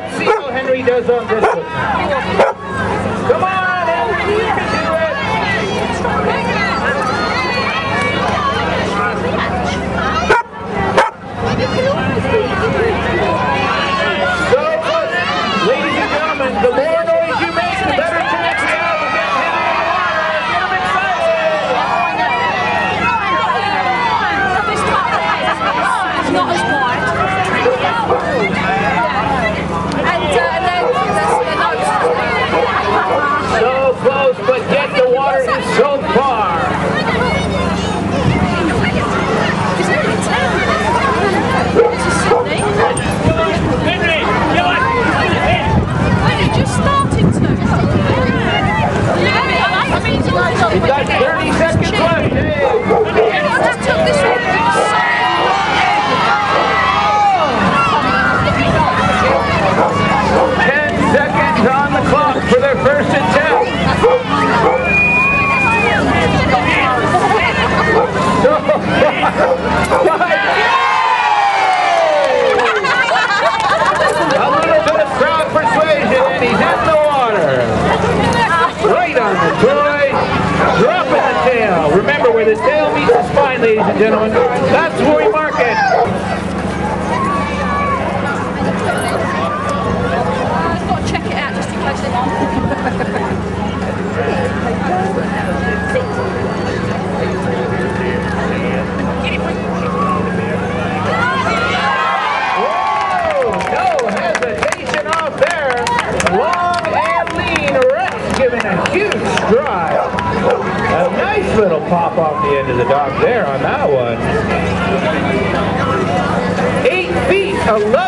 Let's see how Henry does on this one. ladies and gentlemen. That's what Little will pop off the end of the dock there on that one. Eight feet, 11.